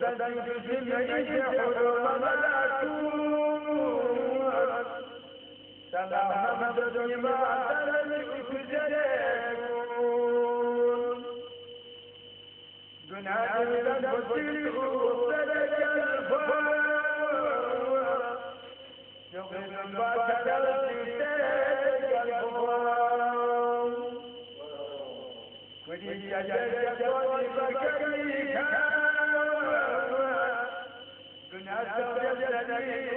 سنا نبي يا سادتي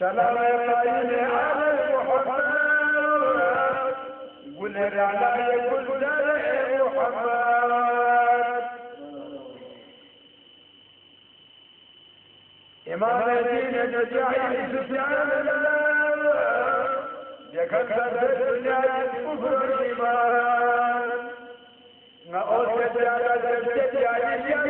سلام قائم على محمد. قل على يقول محمد. إمام الدين جزائي سفيان يكسر الدنيا الكفر الإيمان. نقول على الجزائي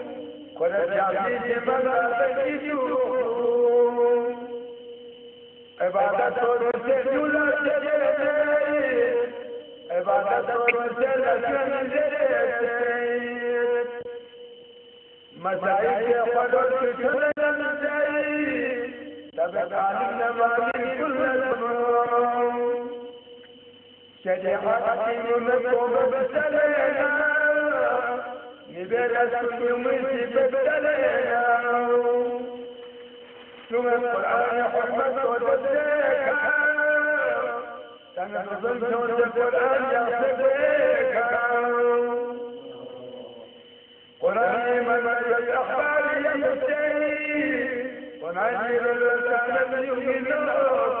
عبادت سے جلا چلے عبادت سے لگن دے مزائی کے خلو چلن دے تب عالم نمانی کل شریعت حکیم کو بسلینا سنی مجھے بسلینا ثم القرآن حكمت وتدريك تنظم جود القرآن يصديك قرآن من الأخبار يمسي ونعجل اللسان من يمين شون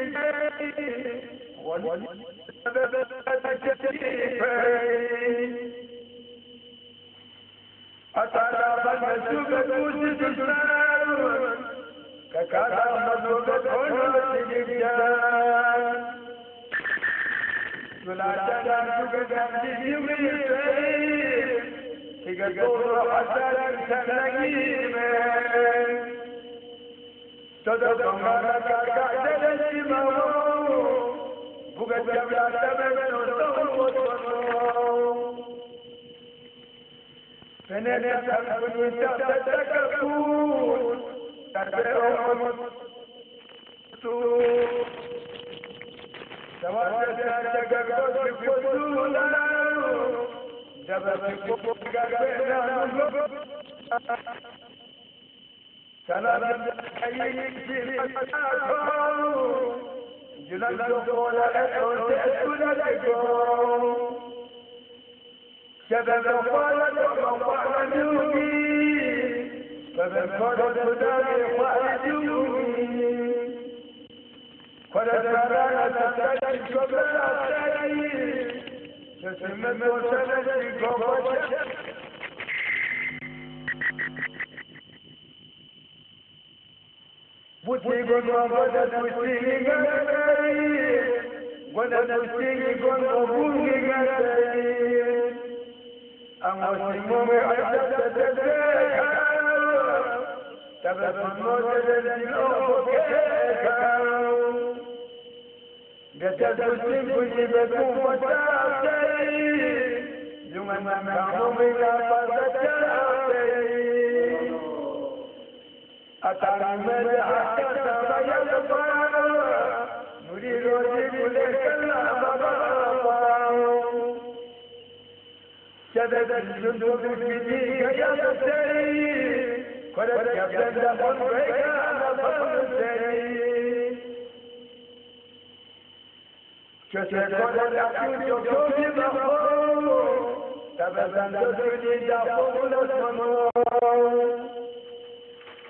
بسوقك القرآن ومسكن تبلغ الشيء وقد جمع تمن وصوت فننسى كل تتكفون تتعون سواء تتكفون بكل دبر بكل سلام حييك في الأسفل جلال دخول الأسفل تأسفل لكم فرانا تستجد قبل الأسفل تسمت وسبب قبل Buti la أتعمل حتى تبين نريد وجيب لك شدد الجند في ديك يا سيد قد يبدأ بك أنا كسر قد يأتي جوجي بخور تبدأ تدري دافور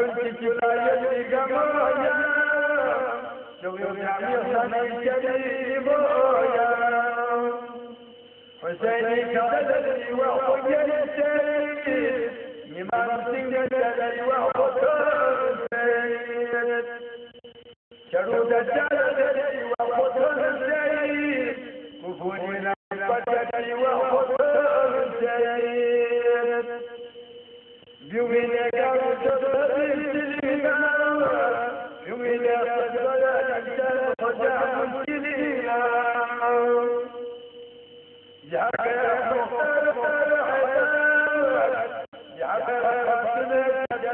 محبتك لا يلي قمايا لو يرجعني صني كريم يا حسيني كذلي وحجر السيد إمام سنجد وحجر السيد شرود الجلد وقدر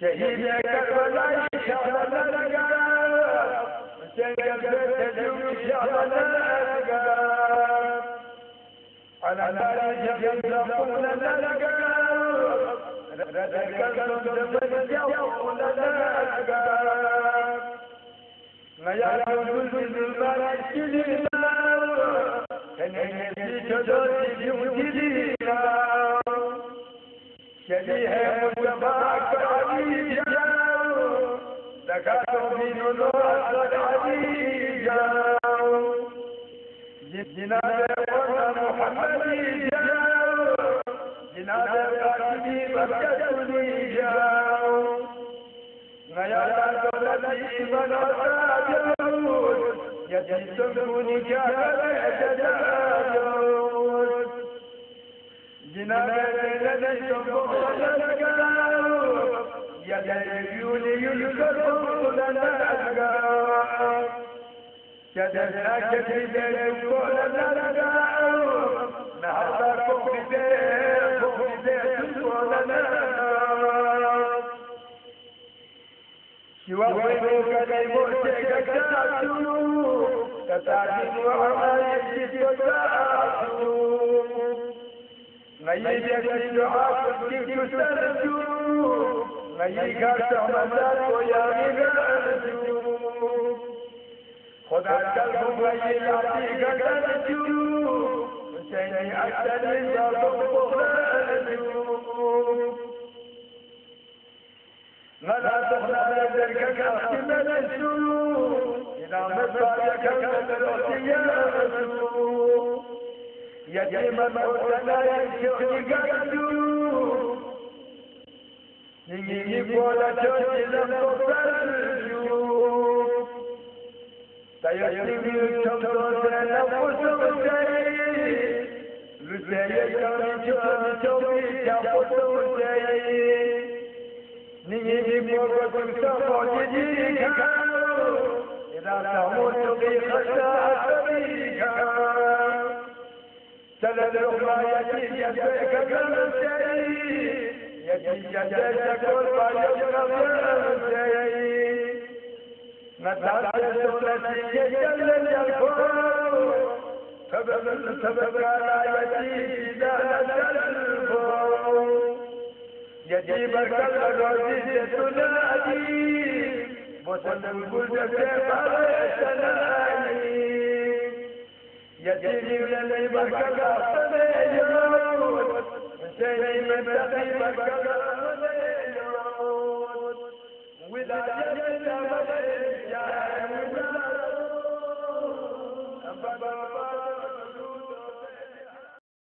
Şehide Karbala şahlar gar, Cengemde tezgür şahlar gar. Anadolu cebimde kullanar gar, Redekar sonunda yavullanar gar. Nayar. ذكرتم تفجعون الألقاب ما يعلم بالمال السليما كان يزيد دوتي بوجدينا شبيه متباك عليجا ذكرت من نور عليجا جناب محمد جاء جناب قاتلي بكتني جاء غير الذي من أساجون يجسمني كهذا الذي تنبغ نيجي الدعاء كيف تسرجو نيجي تعمدات ويا مغرجو خدا قلب نيجي يعطيك ترجو سيني أكتني ضرب لا تخلى ذلك كاختم السلوك إذا مصارك كالروسي يا رسول yatiman otanaye kyonigaju ningingikola kyoninankosaju tayosimitomtosenakusosei luzeye kyonikyonikyomikyakusosei ningingikokokusokokijiikao irasamutubihasasabiikao سند رخ یا چی جد کدن سی یا چی جد شکل با یا کدن سی نداشت سلطی یا جل جل کو سبب سبب کا لا یتی دا دل کو یتی بکل روزی سے سنا دی وہ سنن گل يجري من البركة الصبيون سيري من تقي بركة الصبيون وإذا جئت